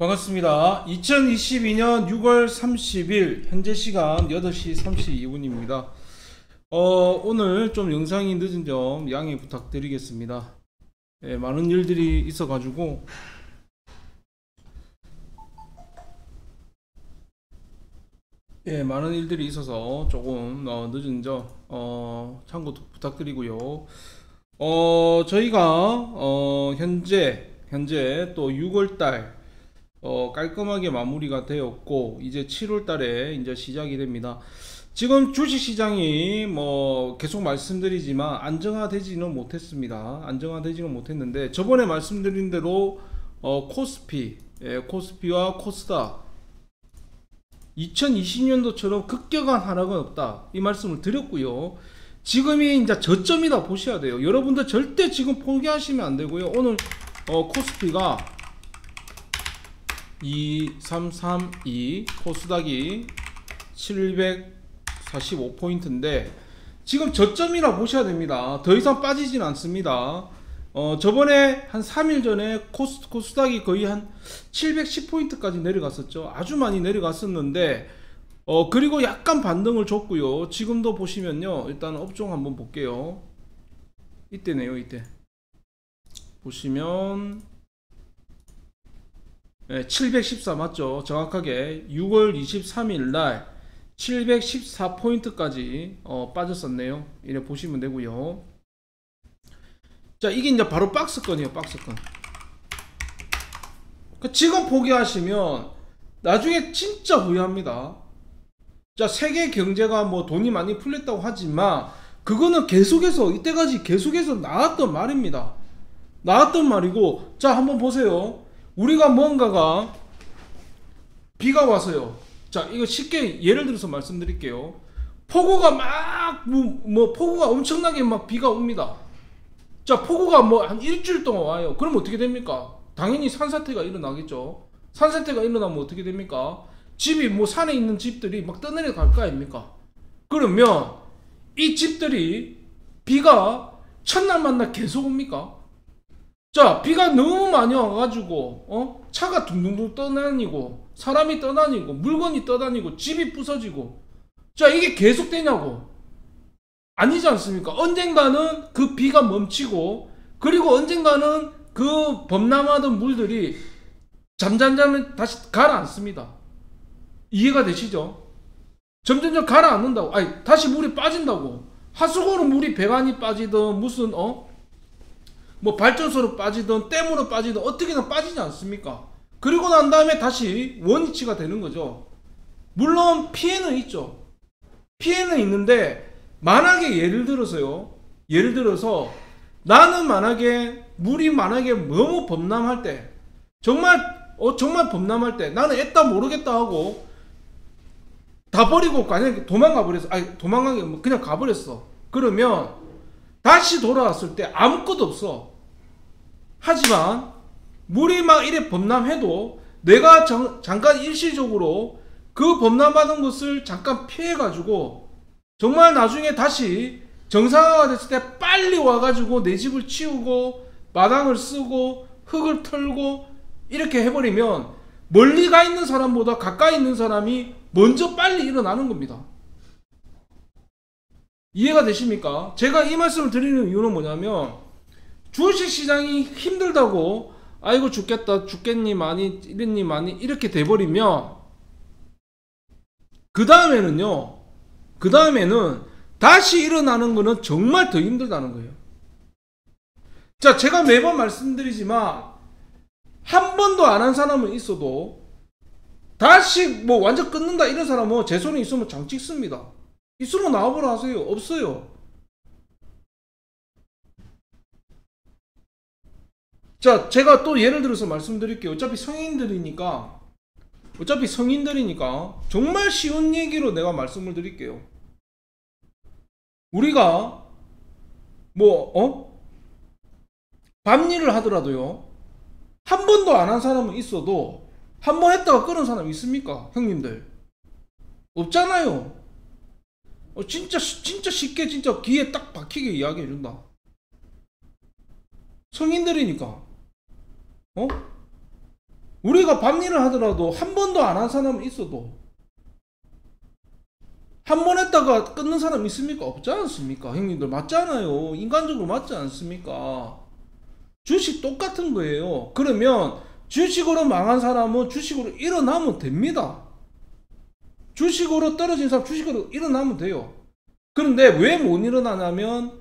반갑습니다. 2022년 6월 30일 현재 시간 8시 32분입니다. 어, 오늘 좀 영상이 늦은 점 양해 부탁드리겠습니다. 예, 많은 일들이 있어가지고 예, 많은 일들이 있어서 조금 어, 늦은 점 어, 참고 부탁드리고요. 어, 저희가 어, 현재 현재 또 6월 달 어, 깔끔하게 마무리가 되었고 이제 7월 달에 이제 시작이 됩니다. 지금 주식 시장이 뭐 계속 말씀드리지만 안정화되지는 못했습니다. 안정화되지는 못했는데 저번에 말씀드린 대로 어, 코스피, 예, 코스피와 코스닥 2020년도처럼 급격한 하락은 없다. 이 말씀을 드렸고요. 지금이 이제 저점이다 보셔야 돼요. 여러분들 절대 지금 포기하시면 안 되고요. 오늘 어, 코스피가 2332 코스닥이 745포인트인데 지금 저점이라 보셔야 됩니다. 더 이상 빠지진 않습니다. 어, 저번에 한 3일 전에 코스, 코스닥이 거의 한 710포인트까지 내려갔었죠. 아주 많이 내려갔었는데 어, 그리고 약간 반등을 줬고요. 지금도 보시면요. 일단 업종 한번 볼게요. 이때네요, 이때. 보시면 네, 714 맞죠? 정확하게 6월 23일 날 714포인트까지 어, 빠졌었네요. 이래 보시면 되고요. 자, 이게 이제 바로 박스건이에요, 박스건. 그 지금 포기하시면 나중에 진짜 후회합니다. 자, 세계 경제가 뭐 돈이 많이 풀렸다고 하지만 그거는 계속해서 이때까지 계속해서 나왔던 말입니다. 나왔던 말이고 자, 한번 보세요. 우리가 뭔가가 비가 와서요. 자, 이거 쉽게 예를 들어서 말씀드릴게요. 폭우가 막, 뭐, 뭐, 폭우가 엄청나게 막 비가 옵니다. 자, 폭우가 뭐 한 일주일 동안 와요. 그럼 어떻게 됩니까? 당연히 산사태가 일어나겠죠. 산사태가 일어나면 어떻게 됩니까? 집이 뭐 산에 있는 집들이 막 떠내려 갈 거 아닙니까? 그러면 이 집들이 비가 첫날 만날 계속 옵니까? 자, 비가 너무 많이 와가지고, 어? 차가 둥둥둥 떠다니고, 사람이 떠다니고, 물건이 떠다니고, 집이 부서지고. 자, 이게 계속되냐고. 아니지 않습니까? 언젠가는 그 비가 멈추고, 그리고 언젠가는 그 범람하던 물들이 잠잠잠 다시 가라앉습니다. 이해가 되시죠? 점점점 가라앉는다고. 아니, 다시 물이 빠진다고. 하수구로 물이 배관이 빠지든, 무슨, 어? 뭐 발전소로 빠지든 댐으로 빠지든 어떻게든 빠지지 않습니까? 그리고 난 다음에 다시 원위치가 되는 거죠. 물론 피해는 있죠. 피해는 있는데 만약에 예를 들어서요. 예를 들어서 나는 만약에 물이 만약에 너무 범람할 때 정말 어 정말 범람할 때 나는 애따 모르겠다 하고 다 버리고 그냥 도망가 버렸어. 아니 도망가게 뭐 그냥 가버렸어. 그러면 다시 돌아왔을 때 아무것도 없어. 하지만 물이 막 이래 범람해도 내가 정, 잠깐 일시적으로 그 범람받은 것을 잠깐 피해가지고 정말 나중에 다시 정상화가 됐을 때 빨리 와가지고 내 집을 치우고 마당을 쓰고 흙을 털고 이렇게 해버리면 멀리 가 있는 사람보다 가까이 있는 사람이 먼저 빨리 일어나는 겁니다. 이해가 되십니까? 제가 이 말씀을 드리는 이유는 뭐냐면 주식 시장이 힘들다고 아이고 죽겠다 죽겠니 많이 이랬니 많이 이렇게 돼버리면 그 다음에는요 그 다음에는 다시 일어나는 거는 정말 더 힘들다는 거예요. 자 제가 매번 말씀드리지만 한 번도 안 한 사람은 있어도 다시 뭐 완전 끊는다 이런 사람은 제 손에 있으면 장 찍습니다. 있으면 나와보라 하세요. 없어요 자, 제가 또 예를 들어서 말씀드릴게요. 어차피 성인들이니까, 어차피 성인들이니까, 정말 쉬운 얘기로 내가 말씀을 드릴게요. 우리가, 뭐, 어? 밤일을 하더라도요, 한 번도 안 한 사람은 있어도, 한 번 했다가 끊은 사람 있습니까? 형님들. 없잖아요. 어, 진짜, 진짜 쉽게, 진짜 귀에 딱 박히게 이야기해준다. 성인들이니까. 어? 우리가 밤일을 하더라도 한 번도 안 한 사람은 있어도 한 번 했다가 끊는 사람 있습니까? 없지 않습니까? 형님들 맞잖아요. 인간적으로 맞지 않습니까? 주식 똑같은 거예요. 그러면 주식으로 망한 사람은 주식으로 일어나면 됩니다. 주식으로 떨어진 사람 주식으로 일어나면 돼요. 그런데 왜 못 일어나냐면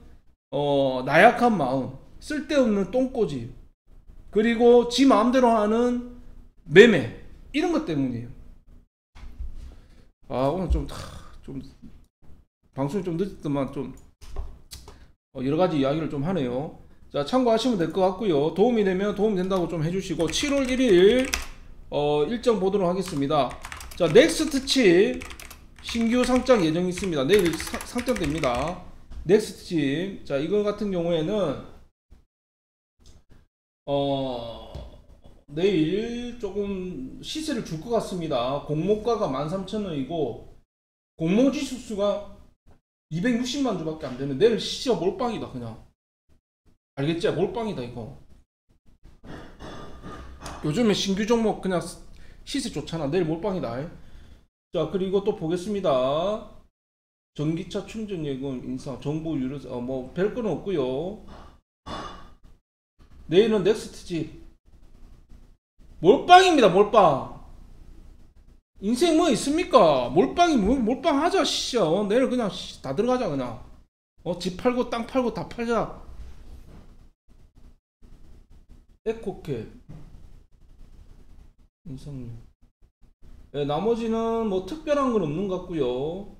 어, 나약한 마음, 쓸데없는 똥꼬집, 그리고 지 마음대로 하는 매매 이런 것 때문이에요. 아 오늘 좀, 좀 방송이 좀 늦었지만 좀 어, 여러 가지 이야기를 좀 하네요. 자 참고하시면 될 것 같고요. 도움이 되면 도움 된다고 좀 해주시고 7월 1일 어, 일정 보도록 하겠습니다. 자 넥스트 칩 신규 상장 예정이 있습니다. 내일 사, 상장됩니다. 넥스트 칩. 자 이거 같은 경우에는 어 내일 조금 시세를 줄 것 같습니다. 공모가가 13,000원이고 공모 주식 수가 260만 주밖에 안 되는 내일 시세가 몰빵이다 그냥. 알겠지? 몰빵이다 이거. 요즘에 신규 종목 그냥 시세 좋잖아. 내일 몰빵이다. 자 그리고 또 보겠습니다. 전기차 충전 요금 인상 정보 유료 어, 뭐 별거는 없고요 내일은 넥스트 칩 몰빵입니다 몰빵. 인생 뭐 있습니까? 몰빵이 뭐 몰빵 하자 씨 어, 내일 그냥 씨, 다 들어가자 그냥. 어 집 팔고 땅 팔고 다 팔자. 에코캡 인상률 네, 나머지는 뭐 특별한 건 없는 것 같고요.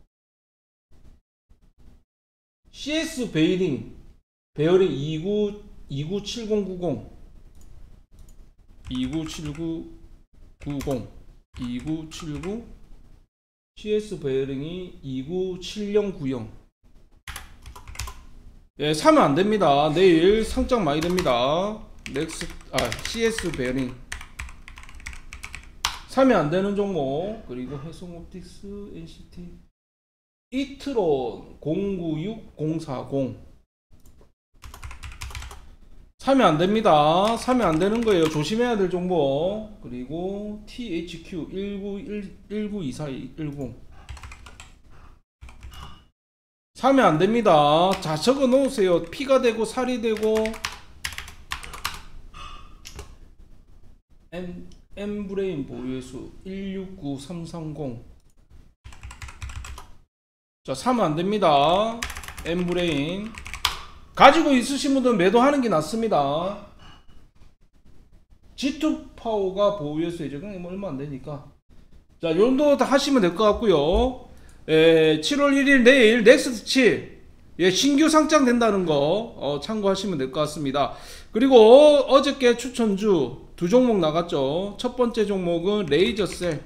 CS 베이링. 베어링 29 297090 297990 2979 CS 베어링이 29790 예, 사면 안 됩니다. 내일 상장 많이 됩니다. 넥스 아 CS 베어링. 사면 안 되는 종목. 그리고 해성 옵틱스 NCT 이트론 096040 사면 안 됩니다. 사면 안 되는 거예요. 조심해야 될 종목. 그리고 THQ 192410 사면 안 됩니다. 자, 적어 놓으세요. 피가 되고 살이 되고 M 엠브레인 보유수 169330 자, 사면 안 됩니다. 엠브레인 가지고 있으신 분들은 매도하는 게 낫습니다. G2 파워가 이제 그냥 뭐 얼마 안 되니까. 자, 요 정도 다 하시면 될 것 같고요. 에, 7월 1일 내일 넥스트 7 예, 신규 상장된다는 거 어, 참고하시면 될 것 같습니다. 그리고 어저께 추천주 두 종목 나갔죠. 첫 번째 종목은 레이저셀.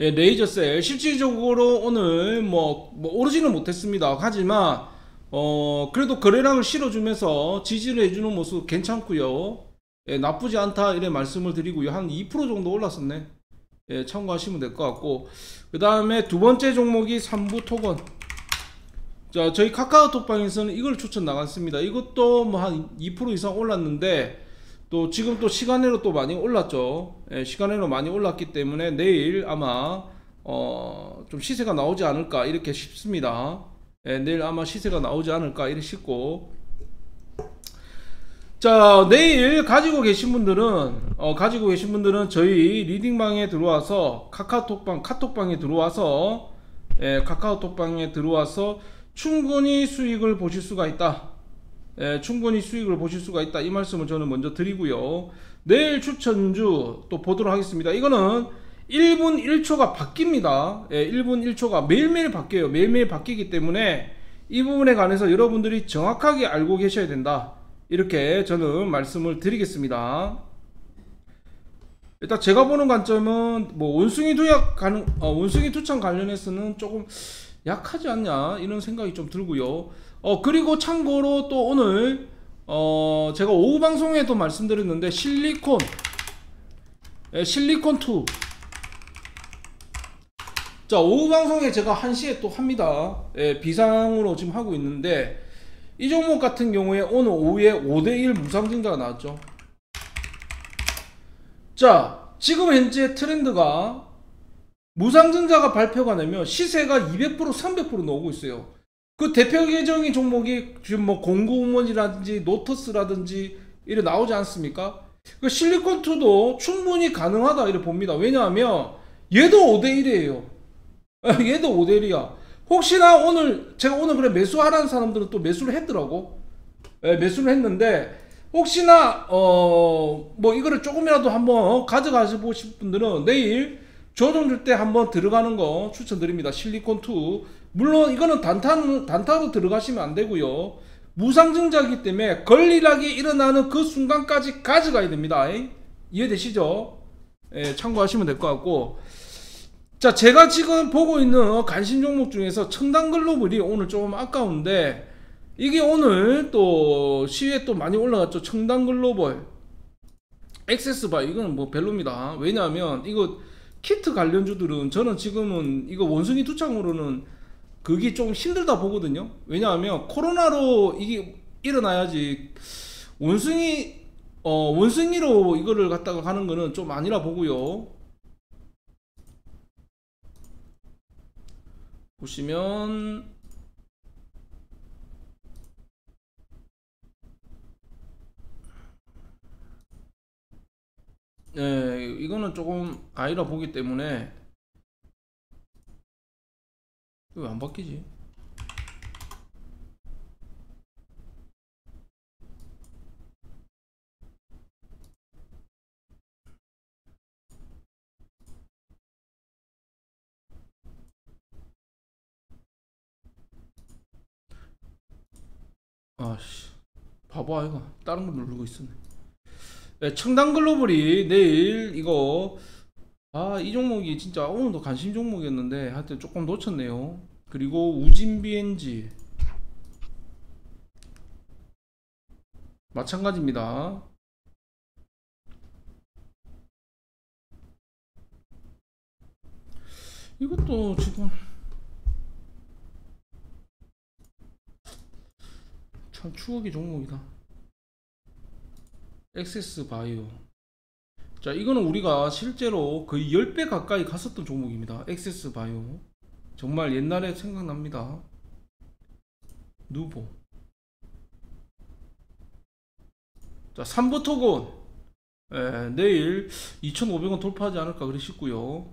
예, 레이저셀 실질적으로 오늘 뭐, 뭐 오르지는 못했습니다. 하지만 어 그래도 거래량을 실어주면서 지지를 해주는 모습 괜찮고요. 예, 나쁘지 않다 이래 말씀을 드리고요. 한 2% 정도 올랐었네. 예, 참고하시면 될 것 같고 그 다음에 두 번째 종목이 3부 토건. 자 저희 카카오톡방에서는 이걸 추천 나갔습니다. 이것도 뭐 한 2% 이상 올랐는데 또 지금 또 시간으로 또 많이 올랐죠. 예, 시간으로 많이 올랐기 때문에 내일 아마 어, 좀 시세가 나오지 않을까 이렇게 싶습니다. 예, 내일 아마 시세가 나오지 않을까 이렇게 싶고 자 내일 가지고 계신 분들은 어, 가지고 계신 분들은 저희 리딩방에 들어와서 카카오톡방 카톡방에 들어와서 예, 카카오톡방에 들어와서 충분히 수익을 보실 수가 있다. 예, 충분히 수익을 보실 수가 있다. 이 말씀을 저는 먼저 드리고요. 내일 추천주 또 보도록 하겠습니다. 이거는 1분 1초가 바뀝니다. 예, 1분 1초가 매일매일 바뀌어요. 매일매일 바뀌기 때문에 이 부분에 관해서 여러분들이 정확하게 알고 계셔야 된다. 이렇게 저는 말씀을 드리겠습니다. 일단 제가 보는 관점은 뭐 원숭이 투약 가능 어, 원숭이 투창 관련해서는 조금 약하지 않냐 이런 생각이 좀 들고요 어 그리고 참고로 또 오늘 어 제가 오후 방송에도 말씀드렸는데 실리콘 예, 실리콘 2. 자 오후 방송에 제가 1시에 또 합니다. 예, 비상으로 지금 하고 있는데 이 종목 같은 경우에 오늘 오후에 5대1 무상증자가 나왔죠. 자, 지금 현재 트렌드가 무상증자가 발표가 되면 시세가 200% 300% 나오고 있어요. 그 대표 계정의 종목이 지금 뭐 공구음원이라든지 노터스라든지 이래 나오지 않습니까? 그 실리콘2도 충분히 가능하다 이래 봅니다. 왜냐하면 얘도 5대1이에요. 얘도 5대1이야. 혹시나 오늘 제가 오늘 그래 매수하라는 사람들은 또 매수를 했더라고. 예, 매수를 했는데 혹시나 어 뭐 이거를 조금이라도 한번 가져가시고 싶은 분들은 내일 조정 줄 때 한번 들어가는 거 추천드립니다. 실리콘2 물론 이거는 단타는 단타로 들어가시면 안 되고요. 무상증자이기 때문에 걸리락이 일어나는 그 순간까지 가져가야 됩니다. 이해되시죠? 예, 참고하시면 될 것 같고 자 제가 지금 보고 있는 관심 종목 중에서 청담글로벌이 오늘 조금 아까운데 이게 오늘 또 시위에 또 많이 올라갔죠 청담글로벌 액세스바 이거는 뭐 별로입니다 왜냐하면 이거 키트 관련주들은 저는 지금은 이거 원숭이 투창으로는 그게 좀 힘들다 보거든요. 왜냐하면 코로나로 이게 일어나야지 원숭이 어 원숭이로 이거를 갖다가 가는 거는 좀 아니라 보고요. 보시면 네, 이거는 조금 아이라 보기 때문에 왜 안 바뀌지? 아씨 바보 아이가 다른 거 누르고 있었네 네, 청담 글로벌이 내일 이거 아 이 종목이 진짜 오늘도 관심 종목이었는데 하여튼 조금 놓쳤네요 그리고 우진 BNG 마찬가지입니다 이것도 지금 참 추억의 종목이다. 엑세스 바이오. 자, 이거는 우리가 실제로 거의 10배 가까이 갔었던 종목입니다. 엑세스 바이오. 정말 옛날에 생각납니다. 누보. 자, 3부 토건. 예, 내일 2,500원 돌파하지 않을까 그래 싶고요.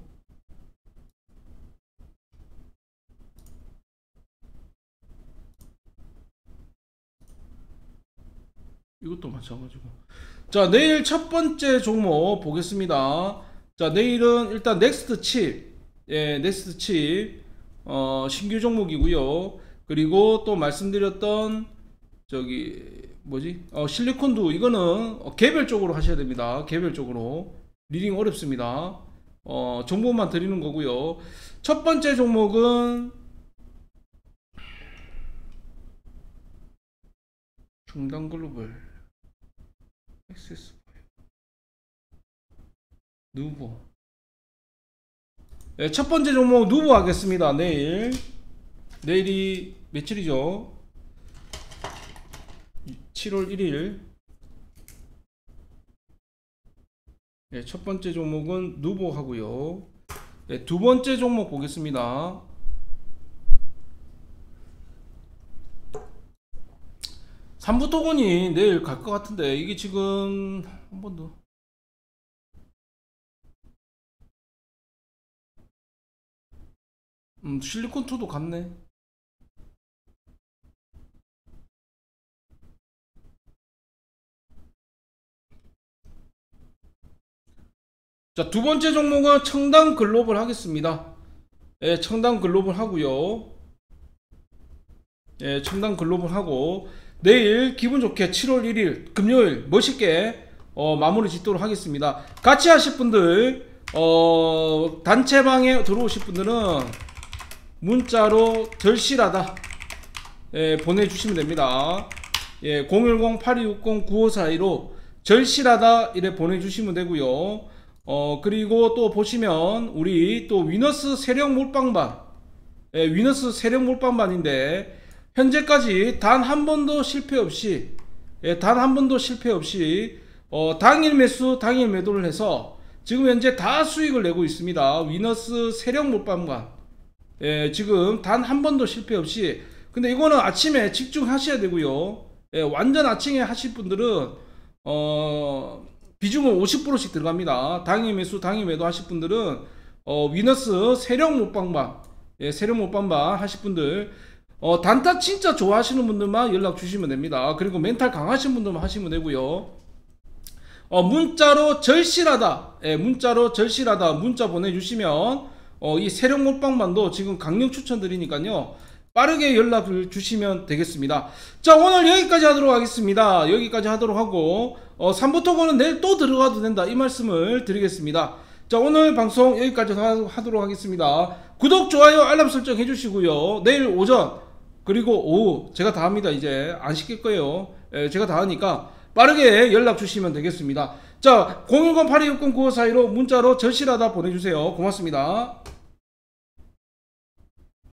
이것도 마찬가지고. 자, 내일 첫 번째 종목 보겠습니다. 자, 내일은 일단 넥스트 칩. 예, 넥스트 칩. 어, 신규 종목이고요. 그리고 또 말씀드렸던 저기 뭐지? 어, 실리콘투 이거는 어, 개별적으로 하셔야 됩니다. 개별적으로. leading 어렵습니다. 어, 정보만 드리는 거고요. 첫 번째 종목은 중단 글로벌 액세스 누보 네, 첫 번째 종목 누보 하겠습니다. 내일. 내일이 며칠이죠? 7월 1일. 네, 첫 번째 종목은 누보 하고요. 네, 두 번째 종목 보겠습니다 삼부 토건이 내일 갈 것 같은데 이게 지금 한 번 더. 음 실리콘 2도 갔네. 자, 두 번째 종목은 청담 글로벌 하겠습니다. 예, 청담 글로벌 하고요. 예, 청담 글로벌 하고 내일 기분 좋게 7월 1일 금요일 멋있게 어, 마무리 짓도록 하겠습니다. 같이 하실 분들 어, 단체방에 들어오실 분들은 문자로 절실하다 예, 보내주시면 됩니다. 예, 010-8260-9542로 절실하다 이래 보내주시면 되고요. 어, 그리고 또 보시면 우리 또 위너스 세력 몰빵반 예, 위너스 세력 몰빵반인데 현재까지 단 한 번도 실패 없이 예, 단 한 번도 실패 없이 어, 당일 매수 당일 매도를 해서 지금 현재 다 수익을 내고 있습니다. 위너스 세력 못밤관 예, 지금 단 한 번도 실패 없이 근데 이거는 아침에 집중하셔야 되고요. 예, 완전 아침에 하실 분들은 어, 비중은 50%씩 들어갑니다. 당일 매수 당일 매도 하실 분들은 어, 위너스 세력 못방방 예, 세력 못방방 하실 분들 어, 단타 진짜 좋아하시는 분들만 연락 주시면 됩니다. 그리고 멘탈 강하신 분들만 하시면 되고요. 어, 문자로 절실하다. 예, 문자로 절실하다. 문자 보내주시면, 어, 이 세력 몰빵만도 지금 강력 추천드리니까요. 빠르게 연락을 주시면 되겠습니다. 자, 오늘 여기까지 하도록 하겠습니다. 여기까지 하도록 하고, 어, 3부 토건은 내일 또 들어가도 된다. 이 말씀을 드리겠습니다. 자, 오늘 방송 여기까지 하- 하도록 하겠습니다. 구독, 좋아요, 알람 설정 해주시고요. 내일 오전, 그리고 오후, 제가 다 합니다. 이제 안 시킬 거예요. 예, 제가 다 하니까 빠르게 연락 주시면 되겠습니다. 자, 010-8260-9542로 문자로 절실하다 보내주세요. 고맙습니다.